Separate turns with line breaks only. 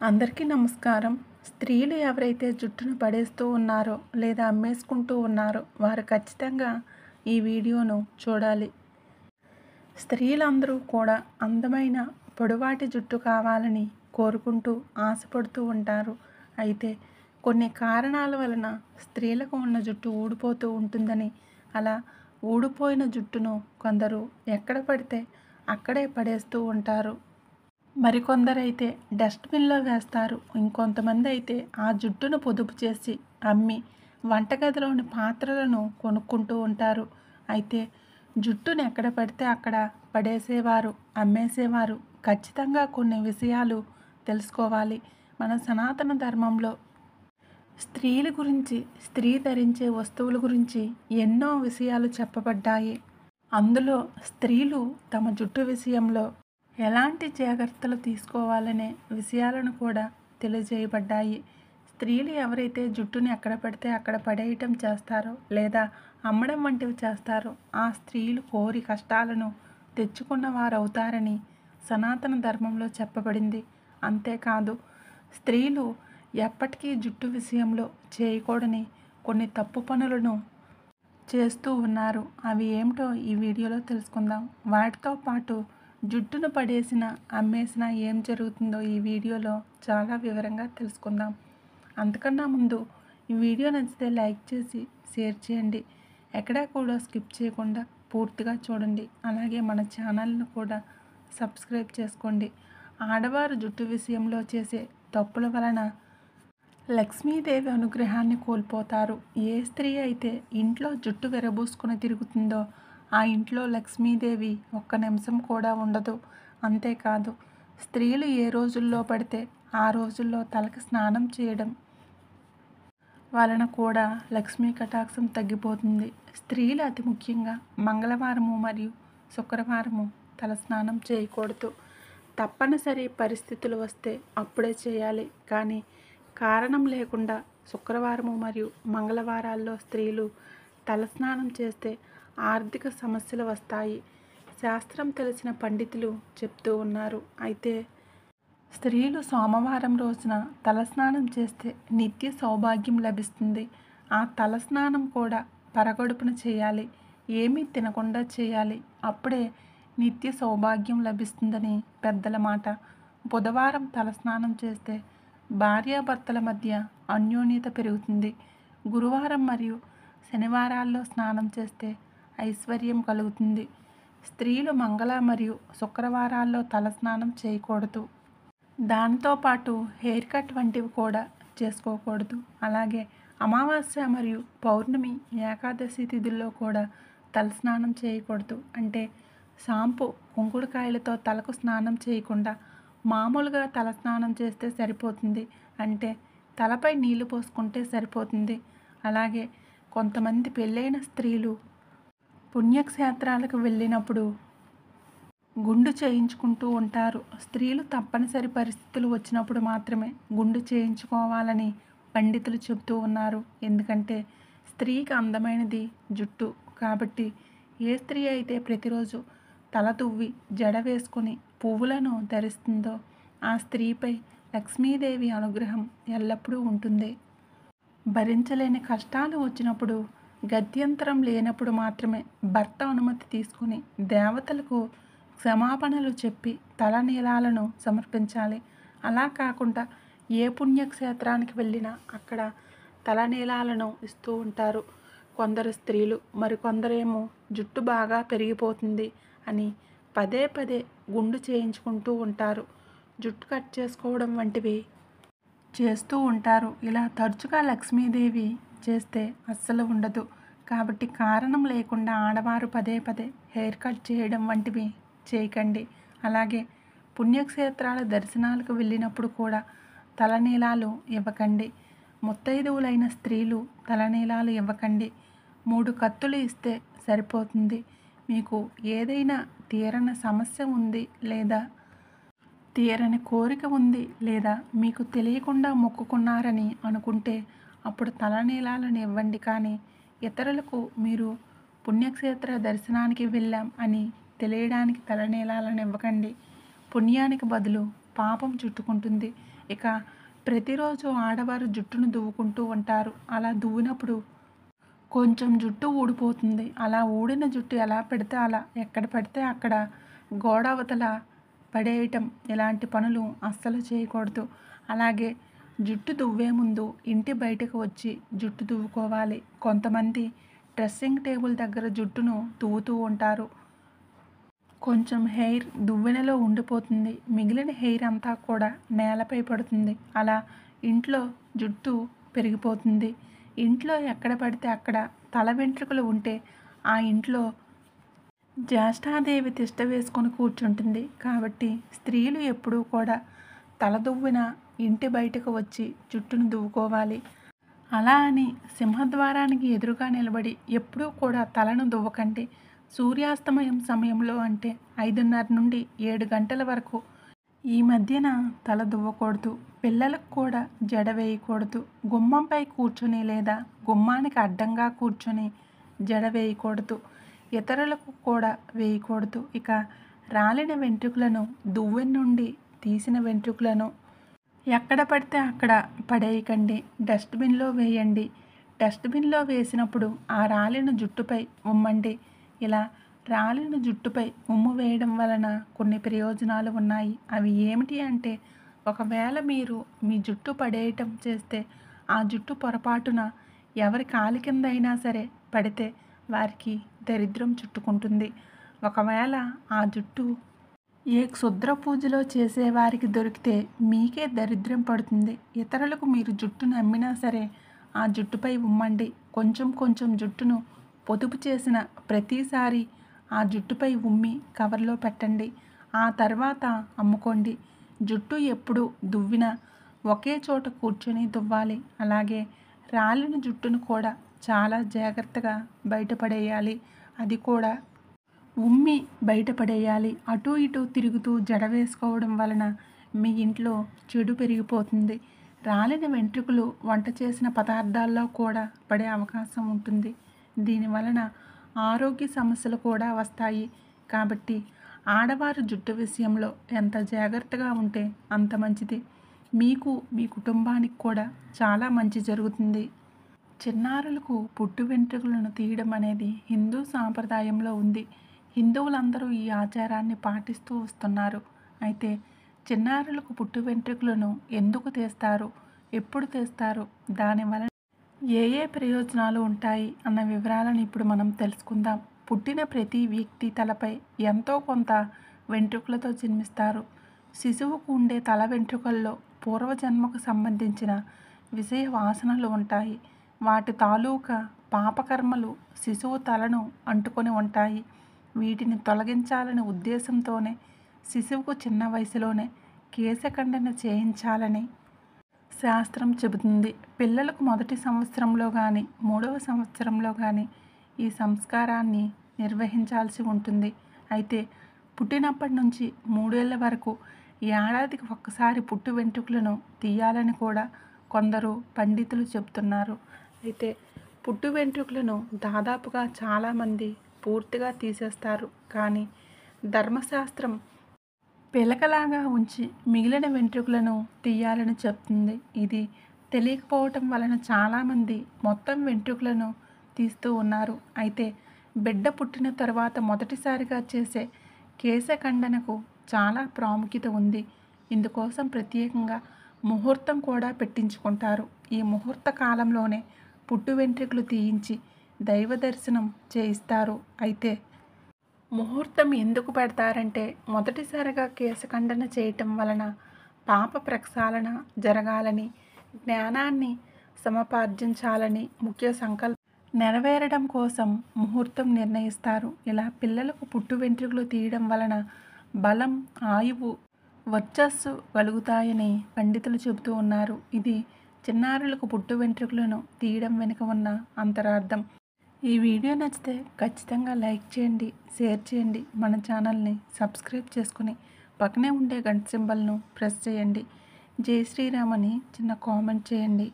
అందరికీ నమస్కారం. స్త్రీలు ఎవరైతే జుట్టును పడేస్తూ ఉన్నారో లేదా అమ్మేసుకుంటూ ఉన్నారో వారు ఖచ్చితంగా ఈ వీడియోను చూడాలి. స్త్రీలందరూ కూడా అందమైన పొడవాటి జుట్టు కావాలని కోరుకుంటూ ఆశపడుతూ ఉంటారు. అయితే కొన్ని కారణాల వలన స్త్రీలకు ఉన్న జుట్టు ఊడిపోతూ ఉంటుందని అలా ఊడిపోయిన జుట్టును కొందరు ఎక్కడ పడితే అక్కడే పడేస్తూ ఉంటారు. మరికొందరైతే డస్ట్బిన్లో వేస్తారు. ఇంకొంతమంది అయితే ఆ జుట్టును పొదుపు చేసి అమ్మి వంటగదిలోని పాత్రలను కొనుక్కుంటూ ఉంటారు. అయితే జుట్టును ఎక్కడ పడితే అక్కడ పడేసేవారు అమ్మేసేవారు. ఖచ్చితంగా కొన్ని విషయాలు తెలుసుకోవాలి. మన సనాతన ధర్మంలో స్త్రీల గురించి స్త్రీ ధరించే వస్తువుల గురించి ఎన్నో విషయాలు చెప్పబడ్డాయి. అందులో స్త్రీలు తమ జుట్టు విషయంలో ఎలాంటి జాగ్రత్తలు తీసుకోవాలనే విషయాలను కూడా తెలియజేయబడ్డాయి. స్త్రీలు ఎవరైతే జుట్టుని ఎక్కడ పడితే అక్కడ పడేయటం చేస్తారో లేదా అమ్మడం వంటివి చేస్తారో ఆ స్త్రీలు కోరి కష్టాలను తెచ్చుకున్న వారు అవుతారని సనాతన ధర్మంలో చెప్పబడింది. అంతేకాదు స్త్రీలు ఎప్పటికీ జుట్టు విషయంలో చేయకూడని కొన్ని తప్పు పనులను చేస్తూ ఉన్నారు. అవి ఏమిటో ఈ వీడియోలో తెలుసుకుందాం. వాటితో పాటు జుట్టును పడేసిన అమ్మేసిన ఏం జరుగుతుందో ఈ వీడియోలో చాలా వివరంగా తెలుసుకుందాం. అంతకన్నా ముందు ఈ వీడియో నచ్చితే లైక్ చేసి షేర్ చేయండి. ఎక్కడా కూడా స్కిప్ చేయకుండా పూర్తిగా చూడండి. అలాగే మన ఛానల్ను కూడా సబ్స్క్రైబ్ చేసుకోండి. ఆడవారు జుట్టు విషయంలో చేసే తప్పుల వలన లక్ష్మీదేవి అనుగ్రహాన్ని కోల్పోతారు. ఏ స్త్రీ అయితే ఇంట్లో జుట్టు విరబూసుకుని తిరుగుతుందో ఆ ఇంట్లో లక్ష్మీదేవి ఒక్క నిమిషం కూడా ఉండదు. అంతేకాదు స్త్రీలు ఏ రోజుల్లో పడితే ఆ రోజుల్లో తలకి స్నానం చేయడం వలన కూడా లక్ష్మీ కటాక్షం తగ్గిపోతుంది. స్త్రీలు అతి ముఖ్యంగా మంగళవారము మరియు శుక్రవారము తల స్నానం చేయకూడదు. తప్పనిసరి పరిస్థితులు వస్తే అప్పుడే చేయాలి. కానీ కారణం లేకుండా శుక్రవారము మరియు మంగళవారాల్లో స్త్రీలు తలస్నానం చేస్తే ఆర్థిక సమస్యలు వస్తాయి. శాస్త్రం తెలిసిన పండితులు చెప్తూ ఉన్నారు. అయితే స్త్రీలు సోమవారం రోజున తలస్నానం చేస్తే నిత్య సౌభాగ్యం లభిస్తుంది. ఆ తలస్నానం కూడా పరగడుపున చేయాలి. ఏమీ తినకుండా చేయాలి. అప్పుడే నిత్య సౌభాగ్యం లభిస్తుందని పెద్దల మాట. బుధవారం తలస్నానం చేస్తే భార్యాభర్తల మధ్య అన్యోన్యత పెరుగుతుంది. గురువారం మరియు శనివారాల్లో స్నానం చేస్తే ఐశ్వర్యం కలుగుతుంది. స్త్రీలు మంగళ మరియు శుక్రవారాల్లో తలస్నానం చేయకూడదు. దాంతో పాటు హెయిర్ కట్ వంటివి కూడా చేసుకోకూడదు. అలాగే అమావాస్య మరియు పౌర్ణమి ఏకాదశి తిథుల్లో కూడా తలస్నానం చేయకూడదు. అంటే షాంపు కుంకుడుకాయలతో తలకు స్నానం చేయకుండా మామూలుగా తల స్నానం చేస్తే సరిపోతుంది. అంటే తలపై నీళ్ళు పోసుకుంటే సరిపోతుంది. అలాగే కొంతమంది పెళ్ళైన స్త్రీలు పుణ్యక్షేత్రాలకు వెళ్ళినప్పుడు గుండు చేయించుకుంటూ ఉంటారు. స్త్రీలు తప్పనిసరి పరిస్థితులు వచ్చినప్పుడు మాత్రమే గుండు చేయించుకోవాలని పండితులు చెబుతూ ఉన్నారు. ఎందుకంటే స్త్రీకి అందమైనది జుట్టు కాబట్టి ఏ స్త్రీ అయితే ప్రతిరోజు తల తువ్వి జడ వేసుకుని పువ్వులను ధరిస్తుందో ఆ స్త్రీపై లక్ష్మీదేవి అనుగ్రహం ఎల్లప్పుడూ ఉంటుంది. భరించలేని కష్టాలు వచ్చినప్పుడు గత్యంతరం లేనప్పుడు మాత్రమే భర్త అనుమతి తీసుకుని దేవతలకు క్షమాపణలు చెప్పి తలనీలాలను సమర్పించాలి. అలా కాకుండా ఏ పుణ్యక్షేత్రానికి వెళ్ళినా అక్కడ తలనీలాలను ఇస్తూ ఉంటారు. కొందరు స్త్రీలు మరికొందరేమో జుట్టు బాగా పెరిగిపోతుంది అని పదే పదే గుండు చేయించుకుంటూ ఉంటారు. జుట్టు కట్ చేసుకోవడం వంటివి చేస్తూ ఉంటారు. ఇలా తరచుగా లక్ష్మీదేవి చేస్తే అస్సలు ఉండదు. కాబట్టి కారణం లేకుండా ఆడవారు పదే పదే హెయిర్ కట్ చేయడం వంటివి చేయకండి. అలాగే పుణ్యక్షేత్రాల దర్శనాలకు వెళ్ళినప్పుడు కూడా తలనీలాలు ఇవ్వకండి. ముత్తైదువులైన స్త్రీలు తలనీలాలు ఇవ్వకండి. మూడు కత్తులు ఇస్తే సరిపోతుంది. మీకు ఏదైనా తీరని సమస్య ఉంది లేదా తీరని కోరిక ఉంది లేదా మీకు తెలియకుండా మొక్కుకున్నారని అనుకుంటే అప్పుడు తలనీలాలనివ్వండి కానీ ఇతరులకు మీరు పుణ్యక్షేత్ర దర్శనానికి వెళ్ళాం అని తెలియడానికి తలనీలాలను ఇవ్వకండి. పుణ్యానికి బదులు పాపం చుట్టుకుంటుంది. ఇక ప్రతిరోజు ఆడవారు జుట్టును దువ్వుకుంటూ ఉంటారు. అలా దువ్వినప్పుడు కొంచెం జుట్టు ఊడిపోతుంది. అలా ఊడిన జుట్టు ఎలా పెడితే అలా ఎక్కడ పడితే అక్కడ గోడ అవతల పడేయటం ఇలాంటి పనులు అస్సలు చేయకూడదు. అలాగే జుట్టు దువ్వే ముందు ఇంటి బయటకు వచ్చి జుట్టు దువ్వుకోవాలి కొంతమంది డ్రెస్సింగ్ టేబుల్ దగ్గర జుట్టును దువ్వుతూ ఉంటారు. కొంచెం హెయిర్ దువ్వెనలో ఉండిపోతుంది. మిగిలిన హెయిర్ అంతా కూడా నేలపై పడుతుంది. అలా ఇంట్లో జుట్టు పెరిగిపోతుంది. ఇంట్లో ఎక్కడ పడితే అక్కడ తల వెంట్రుకలు ఉంటే ఆ ఇంట్లో జ్యేష్ఠాదేవి తిష్ట వేసుకొని కూర్చుంటుంది. కాబట్టి స్త్రీలు ఎప్పుడూ కూడా తల దువ్విన ఇంటి బయటకు వచ్చి జుట్టును దువ్వుకోవాలి. అలా అని సింహద్వారానికి ఎదురుగా నిలబడి ఎప్పుడూ కూడా తలను దువ్వకండి. సూర్యాస్తమయం సమయంలో అంటే ఐదున్నర నుండి ఏడు గంటల వరకు ఈ మధ్యన తల దువ్వకూడదు. పిల్లలకు కూడా జడ వేయకూడదు. గుమ్మంపై కూర్చొని లేదా గుమ్మానికి అడ్డంగా కూర్చొని జడ వేయకూడదు. ఇతరులకు కూడా వేయకూడదు. ఇక రాలిన వెంట్రుకలను దువ్వెన నుండి తీసిన వెంట్రుకలను ఎక్కడ పడితే అక్కడ పడేయకండి. డస్ట్బిన్లో వేయండి. డస్ట్బిన్లో వేసినప్పుడు ఆ రాలిన జుట్టుపై ఉమ్మండి. ఇలా రాలిన జుట్టుపై ఉమ్ము వేయడం వలన కొన్ని ప్రయోజనాలు ఉన్నాయి. అవి ఏమిటి అంటే ఒకవేళ మీరు మీ జుట్టు పడేయటం చేస్తే ఆ జుట్టు పొరపాటున ఎవరి కాలి కింద అయినా సరే పడితే వారికి దరిద్రం చుట్టుకుంటుంది. ఒకవేళ ఆ జుట్టు ఏ క్షుద్ర పూజలో చేసేవారికి దొరికితే మీకే దరిద్రం పడుతుంది. ఇతరులకు మీరు జుట్టును అమ్మినా సరే ఆ జుట్టుపై ఉమ్మండి. కొంచెం కొంచెం జుట్టును పొదుపు చేసిన ప్రతిసారి ఆ జుట్టుపై ఉమ్మి కవర్లో పెట్టండి. ఆ తర్వాత అమ్ముకోండి. జుట్టు ఎప్పుడు దువ్వినా ఒకే చోట కూర్చొని దువ్వాలి. అలాగే రాలిన జుట్టును కూడా చాలా జాగ్రత్తగా బయటపడేయాలి. అది కూడా ఉమ్మి బయటపడేయాలి. అటు ఇటు తిరుగుతూ జడ వేసుకోవడం వలన మీ ఇంట్లో చెడు పెరిగిపోతుంది. రాలిన వెంట్రుకలు వంట చేసిన పదార్థాల్లో కూడా పడే అవకాశం ఉంటుంది. దీని వలన ఆరోగ్య సమస్యలు కూడా వస్తాయి. కాబట్టి ఆడవారు జుట్టు విషయంలో ఎంత జాగ్రత్తగా ఉంటే అంత మంచిది. మీకు మీ కుటుంబానికి కూడా చాలా మంచి జరుగుతుంది. చిన్నారులకు పుట్టు వెంట్రుకలను తీయడం అనేది హిందూ సాంప్రదాయంలో ఉంది. హిందువులందరూ ఈ ఆచారాన్ని పాటిస్తూ వస్తున్నారు. అయితే చిన్నారులకు పుట్టు వెంట్రుకలను ఎందుకు తీస్తారు? ఎప్పుడు తీస్తారు? దానివల్ల ఏ ఏ ప్రయోజనాలు ఉంటాయి? అన్న వివరాలను ఇప్పుడు మనం తెలుసుకుందాం. పుట్టిన ప్రతి వ్యక్తి తలపై ఎంతో కొంత వెంట్రుకలతో జన్మిస్తారు. శిశువుకు ఉండే తల వెంట్రుకల్లో పూర్వజన్మకు సంబంధించిన విషయ వాసనలు ఉంటాయి. వాటి తాలూకా పాపకర్మలు శిశువు తలను అంటుకొని ఉంటాయి. వీటిని తొలగించాలనే ఉద్దేశంతోనే శిశువుకు చిన్న వయసులోనే కేశఖండన చేయించాలని శాస్త్రం చెబుతుంది. పిల్లలకు మొదటి సంవత్సరంలో కానీ మూడవ సంవత్సరంలో కానీ ఈ సంస్కారాన్ని నిర్వహించాల్సి ఉంటుంది. అయితే పుట్టినప్పటి నుంచి మూడేళ్ళ వరకు ఏడాదికి ఒక్కసారి పుట్టు వెంట్రుకలను తీయాలని కూడా కొందరు పండితులు చెబుతున్నారు. అయితే పుట్టు వెంట్రుకలను దాదాపుగా చాలామంది పూర్తిగా తీసేస్తారు. కానీ ధర్మశాస్త్రం పిలకలాగా ఉంచి మిగిలిన వెంట్రుకలను తీయాలని చెప్తుంది. ఇది తెలియకపోవటం వలన చాలామంది మొత్తం వెంట్రుకలను తీస్తూ ఉన్నారు. అయితే బిడ్డ పుట్టిన తర్వాత మొదటిసారిగా చేసే కేశఖండనకు చాలా ప్రాముఖ్యత ఉంది. ఇందుకోసం ప్రత్యేకంగా ముహూర్తం కూడా పెట్టించుకుంటారు. ఈ ముహూర్త కాలంలోనే పుట్టు వెంట్రుకలు తీయించి దైవ దర్శనం చేయిస్తారు. అయితే ముహూర్తం ఎందుకు పెడతారంటే మొదటిసారిగా కేశఖండన చేయటం వలన పాప ప్రక్షాళన జరగాలని జ్ఞానాన్ని సమపార్జించాలని ముఖ్య సంకల్పం నెరవేరడం కోసం ముహూర్తం నిర్ణయిస్తారు. ఇలా పిల్లలకు పుట్టు వెంట్రుకలు తీయడం వలన బలం ఆయువు వర్చస్సు కలుగుతాయని పండితులు చెబుతూ ఉన్నారు. ఇది చిన్నారులకు పుట్టు వెంట్రుకలను తీయడం వెనుక ఉన్న అంతరార్థం. ఈ వీడియో నచ్చితే ఖచ్చితంగా లైక్ చేయండి షేర్ చేయండి మన ఛానల్ని సబ్స్క్రైబ్ చేసుకుని పక్కనే ఉండే గంట సింబల్ను ప్రెస్ చేయండి. జై శ్రీరామ్ అని చిన్న కామెంట్ చేయండి.